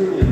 can